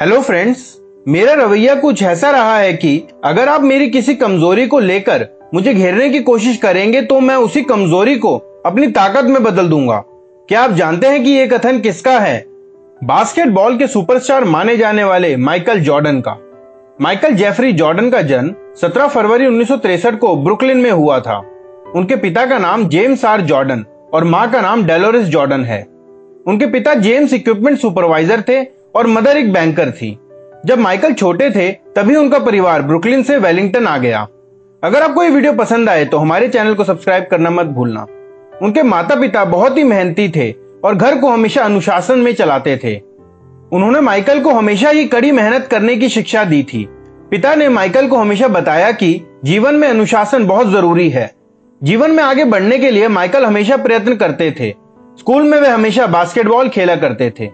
Hello friends मेरा रवैया कुछ ऐसा रहा है कि अगर आप मेरी किसी कमज़ोरी को लेकर मुझे घेरने की कोशिश करेंगे तो मैं उसी कमज़ोरी को अपनी ताकत में बदल दूँगा। क्या आप जानते हैं कि यह कथन किसका है? बास्केटबॉल के सुपरस्टार माने जाने वाले माइकल जॉर्डन का। माइकल जेफरी जॉर्डन का जन्म 17 फरवरी 1963 को ब्रुकलिन में हुआ था। उनके पिता का नाम जेम्स आर जॉर्डन और माँ का नाम डेलोरिस जॉर्डन है। उनके पिता जेम्स इक्विपमेंट सुपरवाइजर थे और मदर एक बैंकर थी। जब माइकल छोटे थे, तभी उनका परिवार ब्रुकलिन से वेलिंगटन आ गया। अगर आपको ये वीडियो पसंद आए तो हमारे चैनल को सब्सक्राइब करना मत भूलना। उनके माता पिता बहुत ही मेहनती थे और घर को हमेशा अनुशासन में चलाते थे। उन्होंने माइकल को हमेशा ही कड़ी मेहनत करने की शिक्षा दी थी। पिता ने माइकल को हमेशा बताया कि जीवन में अनुशासन बहुत ज़रूरी है। जीवन में आगे बढ़ने के लिए माइकल हमेशा प्रयत्न करते थे। स्कूल में वे हमेशा बास्केटबॉल खेला करते थे।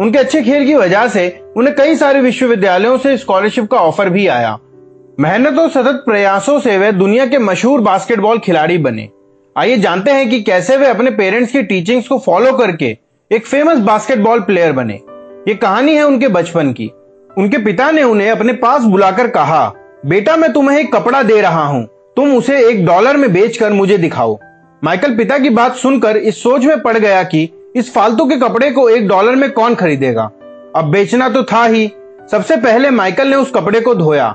उनके अच्छे खेल की वजह से उन्हें कई सारे विश्वविद्यालयों से स्कॉलरशिप का ऑफ़र भी आया। मेहनत और सतत प्रयासों से वे दुनिया के मशहूर बास्केटबॉल खिलाड़ी बने। आइए जानते हैं कि कैसे वे अपने पेरेंट्स की टीचिंग्स को फॉलो करके एक फ़ेमस बास्केटबॉल प्लेयर बने। ये कहानी है उनके बचपन की। उनके पिता ने उन्हें अपने पास बुलाकर कहा, बेटा, मैं तुम्हें एक कपड़ा दे रहा हूँ। तुम उसे एक डॉलर में बेचकर मुझे दिखाओ। माइकल पिता की बात सुनकर इस सोच में पड़ गया कि इस फालतू के कपड़े को एक डॉलर में कौन खरीदेगा? अब बेचना तो था ही। सबसे पहले माइकल ने उस कपड़े को धोया।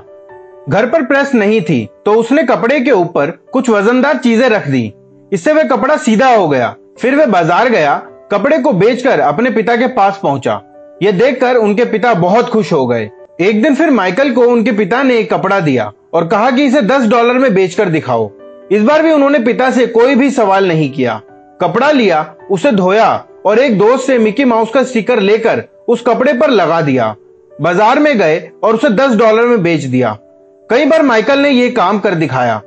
घर पर प्रेस नहीं थी तो उसने कपड़े के ऊपर कुछ वजनदार चीज़ें रख दी। इससे वह कपड़ा सीधा हो गया। फिर वह बाज़ार गया, कपड़े को बेचकर अपने पिता के पास पहुँचा। यह देखकर उनके पिता बहुत खुश हो गए। एक दिन फिर माइकल को उनके पिता ने एक कपड़ा दिया और कहा कि इसे दस डॉलर में बेचकर दिखाओ। इस बार भी उन्होंने पिता से कोई भी सवाल नहीं किया। कपड़ा लिया, उसे धोया और एक दोस्त से मिकी माउस का स्टिकर लेकर उस कपड़े पर लगा दिया। बाज़ार में गए और उसे दस डॉलर में बेच दिया। कई बार माइकल ने यह काम कर दिखाया।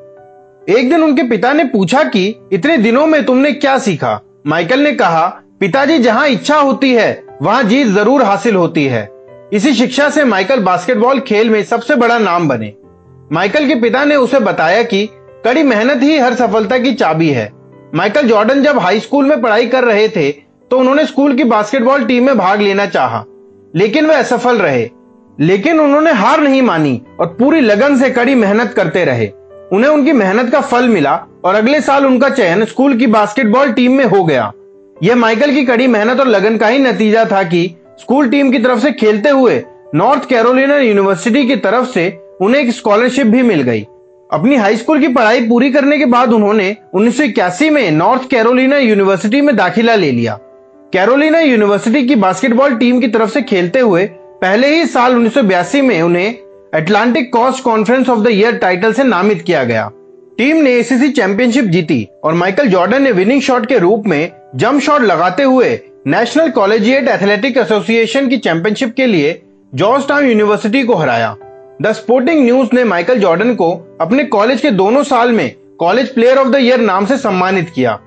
एक दिन उनके पिता ने पूछा कि, इतने दिनों में तुमने क्या सीखा? माइकल ने कहा, पिताजी, जहाँ इच्छा होती है, वहाँ जीत ज़रूर हासिल होती है। इसी शिक्षा से माइकल बास्केटबॉल खेल में सबसे बड़ा नाम बने। माइकल के पिता ने उसे बताया कि, कड़ी मेहनत ही हर सफलता की चाबी है। माइकल जॉर्डन जब हाई स्कूल में पढ़ाई कर रहे थे तो उन्होंने स्कूल की बास्केटबॉल टीम में भाग लेना चाहा, लेकिन वे असफल रहे। लेकिन उन्होंने हार नहीं मानी और पूरी लगन से कड़ी मेहनत करते रहे। उन्हें उनकी मेहनत का फल मिला और अगले साल उनका चयन स्कूल की बास्केटबॉल टीम में हो गया। यह माइकल की कड़ी मेहनत और लगन का ही नतीजा था कि स्कूल टीम की तरफ़ से खेलते हुए नॉर्थ कैरोलिना यूनिवर्सिटी की तरफ़ से उन्हें एक स्कॉलरशिप भी मिल गई। अपनी हाई स्कूल की पढ़ाई पूरी करने के बाद उन्होंने उन्नीस सौ इक्यासी में नॉर्थ कैरोलिना यूनिवर्सिटी में दाखिला ले लिया। कैरोलिना यूनिवर्सिटी की बास्केटबॉल टीम की तरफ़ से खेलते हुए पहले ही साल उन्नीस सौ बयासी में उन्हें Atlantic coast conference of the year title से नामित किया गया। टीम ने एसीसी चैंपियनशिप जीती और माइकल जॉर्डन ने विनिंग शॉट के रूप में जंप शॉट लगाते हुए नेशनल कॉलेजिएट एथलेटिक एसोसिएशन की चैंपियनशिप के लिए जॉर्ज टाउन यूनिवर्सिटी को हराया। द स्पोर्टिंग न्यूज़ ने माइकल जॉर्डन को अपने कॉलेज के दोनों साल में college player of the year नाम से सम्मानित किया।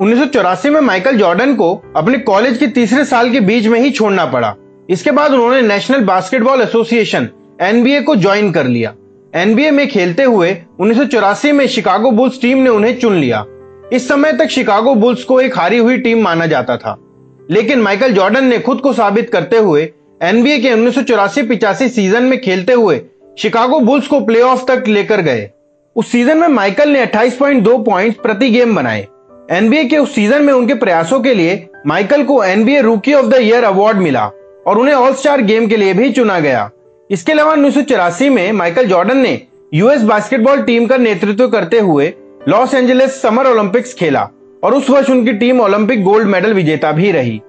उन्नीस सौ चौरासी में माइकल जॉर्डन को अपने कॉलेज के तीसरे साल के बीच में ही छोड़ना पड़ा। इसके बाद उन्होंने नेशनल बास्केटबॉल एसोसिएशन, एनबीए को ज्वाइन कर लिया। एनबीए में खेलते हुए उन्नीस में शिकागो बुल्स टीम ने उन्हें चुन लिया। इस समय तक शिकागो बुल्स को एक हारी हुई टीम माना जाता था। लेकिन माइकल जॉर्डन ने खुद को साबित करते हुए एनबीए के उन्नीस पिचासी सीज़न में खेलते हुए शिकागो बुल्स को प्लेऑफ तक लेकर गए। उस सीज़न में माइकल ने 28.2 पॉइंट्स प्रति गेम बनाए। एनबीए के उस सीज़न में उनके प्रयासों के लिए माइकल को NBA rookie of the year award मिला और उन्हें ऑल स्टार गेम के लिए भी चुना गया। इसके अलावा उन्नीस सौ चौरासी में माइकल जॉर्डन ने यूएस बास्केटबॉल टीम का नेतृत्व करते हुए लॉस एंजलिस समर ओलंपिक्स खेला और उस वर्ष उनकी टीम ओलंपिक गोल्ड मेडल विजेता भी रही।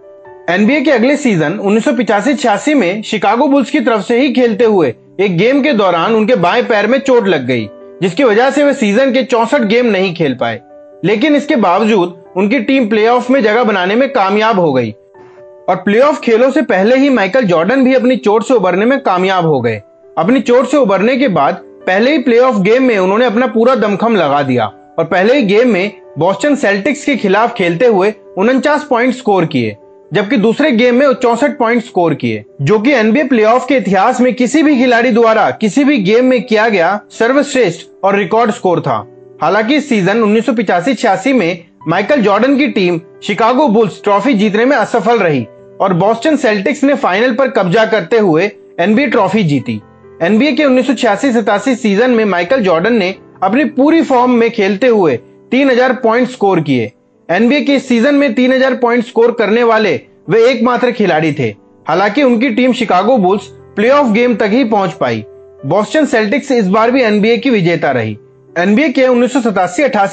एनबीए के अगले सीज़न उन्नीस सौ में शिकागो बुल्स की तरफ़ से ही खेलते हुए एक गेम के दौरान उनके बाएँ पैर में चोट लग गई, जिसकी वजह से वे सीज़न के चौसठ गेम नहीं खेल पाए। लेकिन इसके बावजूद उनकी टीम प्लेऑफ में जगह बनाने में कामयाब हो गई। और प्लेऑफ खेलों से पहले ही माइकल जॉर्डन भी अपनी चोट से उबरने में कामयाब हो गए। अपनी चोट से उबरने के बाद पहले ही प्लेऑफ गेम में उन्होंने अपना पूरा दमखम लगा दिया और पहले ही गेम में बॉस्टन सेल्टिक्स के खिलाफ खेलते हुए उनचास पॉइंट स्कोर किए, जबकि दूसरे गेम में चौसठ पॉइंट स्कोर किए, जो कि एनबीए प्लेऑफ के इतिहास में किसी भी खिलाड़ी द्वारा किसी भी गेम में किया गया सर्वश्रेष्ठ और रिकॉर्ड स्कोर था। हालाँकि सीज़न उन्नीस सौ में माइकल जॉर्डन की टीम शिकागो बुल्स ट्रॉफी जीतने में असफल रही और बॉस्टन सेल्टिक्स ने फाइनल पर कब्जा करते हुए एनबीए ट्रॉफी जीती। एनबीए के उन्नीस सौ सीज़न में माइकल जॉर्डन ने अपनी पूरी फॉर्म में खेलते हुए 3000 पॉइंट स्कोर किए। एनबीए के सीज़न में 3000 पॉइंट स्कोर करने वाले वे एकमात्र खिलाड़ी थे। हालाँकि उनकी team Chicago Bulls playoff game तक ही पहुँच पाई। बॉस्टन सेल्टिक्स इस बार भी एनबीए की विजेता रही। एनबीए के उन्नीस सौ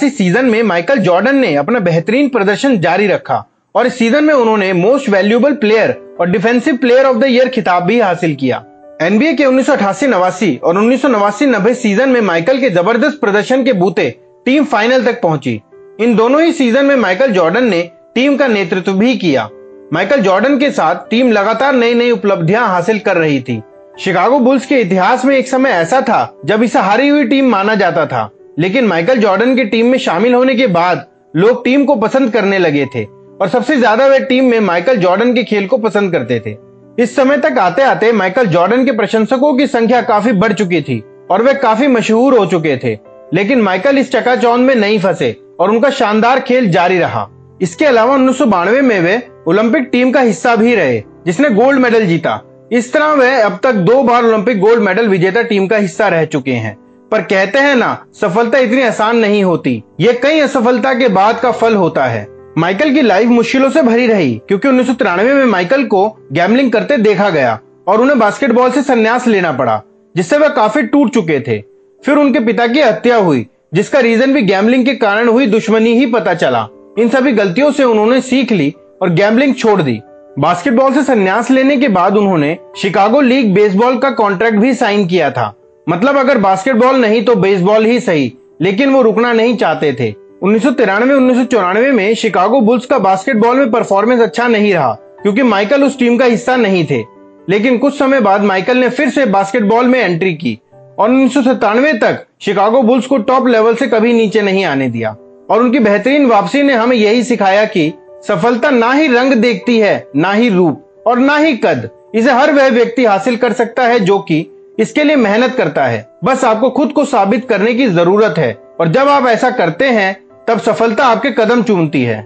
सीज़न में माइकल जॉर्डन ने अपना बेहतरीन प्रदर्शन जारी रखा और इस सीज़न में उन्होंने मोस्ट वैल्यूएबल प्लेयर और defensive player of the year खिताब भी हासिल किया। एनबीए के उन्नीस नवासी और उन्नीस सौ नवासी नब्बे सीज़न में माइकल के ज़बरदस्त प्रदर्शन के बूते टीम फाइनल तक पहुँची। इन दोनों ही सीज़न में माइकल जॉर्डन ने टीम का नेतृत्व भी किया। माइकल जॉर्डन के साथ टीम लगातार नई नई उपलब्धियाँ हासिल कर रही थी। शिकागो बुल्स के इतिहास में एक समय ऐसा था, जब इसे हारी हुई टीम माना जाता था। लेकिन माइकल जॉर्डन की टीम में शामिल होने के बाद, लोग टीम को पसंद करने लगे थे। और सबसे ज़्यादा वे टीम में माइकल जॉर्डन के खेल को पसंद करते थे। इस समय तक आते आते माइकल जॉर्डन के प्रशंसकों की संख्या काफ़ी बढ़ चुकी थी, और वे काफ़ी मशहूर हो चुके थे। लेकिन माइकल इस चकाचौन में नहीं फंसे, और उनका शानदार खेल जारी रहा। इसके अलावा उन्नीस सौ बानवे में वे ओलंपिक टीम का हिस्सा भी रहे, जिसने गोल्ड मेडल जीता। इस तरह वे अब तक दो बार ओलंपिक गोल्ड मेडल विजेता टीम का हिस्सा रह चुके हैं। पर कहते हैं ना, सफलता इतनी आसान नहीं होती। ये कई असफलता के बाद का फल होता है। माइकल की लाइफ मुश्किलों से भरी रही, क्योंकि उन्नीस सौ तिरानवे में माइकल को गैमलिंग करते देखा गया और उन्हें बास्केटबॉल से संन्यास लेना पड़ा, जिससे वह काफ़ी टूट चुके थे। फिर उनके पिता की हत्या हुई, जिसका रीजन भी गैमलिंग के कारण हुई दुश्मनी ही पता चला। इन सभी गलतियों से उन्होंने सीख ली और गैमलिंग छोड़ दी। बास्केटबॉल से संन्यास लेने के बाद उन्होंने शिकागो लीग बेसबॉल का कॉन्ट्रैक्ट भी साइन किया था। मतलब अगर बास्केटबॉल नहीं तो बेसबॉल ही सही, लेकिन वो रुकना नहीं चाहते थे। उन्नीस सौ में शिकागो बुल्स का बास्केटबॉल में परफॉर्मेंस अच्छा नहीं रहा, क्योंकि माइकल उस टीम का हिस्सा नहीं थे। लेकिन कुछ समय बाद माइकल ने फिर से बास्केटबॉल में एंट्री की और उन्नीस सौ सत्तानवे तक शिकागो बुल्स को टॉप लेवल से कभी नीचे नहीं आने दिया। और उनकी बेहतरीन वापसी ने हमें यही सिखाया कि सफलता ना ही रंग देखती है, ना ही रूप, और ना ही कद। इसे हर वह व्यक्ति हासिल कर सकता है जो कि इसके लिए मेहनत करता है। बस आपको खुद को साबित करने की ज़रूरत है, और जब आप ऐसा करते हैं, तब सफलता आपके कदम चूमती है।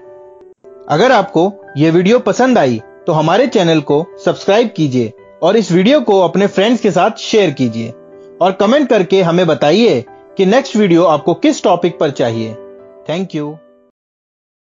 अगर आपको ये वीडियो पसंद आई तो हमारे चैनल को सब्सक्राइब कीजिए, और इस वीडियो को अपने फ्रेंड्स के साथ शेयर कीजिए, और कमेंट करके हमें बताइए कि नेक्स्ट वीडियो आपको किस टॉपिक पर चाहिए। Thank you.